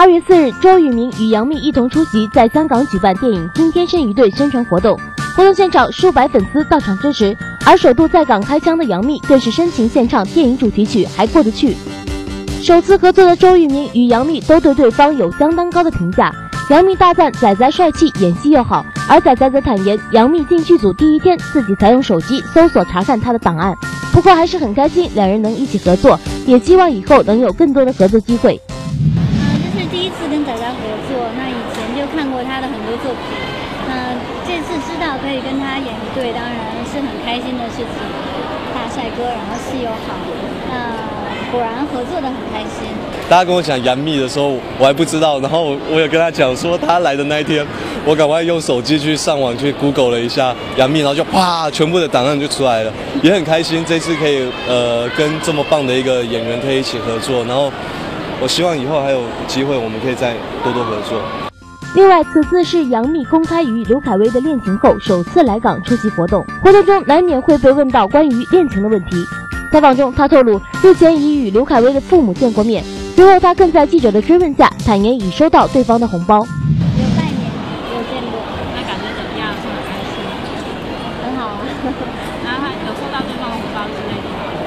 二月四日，周渝民与杨幂一同出席在香港举办电影《听天生一对》宣传活动，活动现场数百粉丝到场支持，而首度在港开腔的杨幂更是深情献唱电影主题曲《还过得去》。首次合作的周渝民与杨幂都对对方有相当高的评价。杨幂大赞仔仔帅气，演戏又好，而仔仔则坦言，杨幂进剧组第一天自己才用手机搜索查看她的档案。不过还是很开心，两人能一起合作，也希望以后能有更多的合作机会。第一次跟仔仔合作，那以前就看过他的很多作品，那这次知道可以跟他演一对，当然是很开心的事情。大帅哥，然后戏又好，那。果然合作的很开心。大家跟我讲杨幂的时候，我还不知道。然后我有跟他讲说，他来的那一天，我赶快用手机去上网去 Google 了一下杨幂，然后就啪，全部的档案就出来了，也很开心。这次可以呃跟这么棒的一个演员可以一起合作，然后我希望以后还有机会，我们可以再多多合作。另外，此次是杨幂公开与刘恺威的恋情后首次来港出席活动，活动中难免会被问到关于恋情的问题。采访中，她透露日前已与刘恺威的父母见过面，之后她更在记者的追问下坦言已收到对方的红包。有概念，没，有见过，那感觉怎么样？很开，很好啊。然后还有收到对方红包之类的。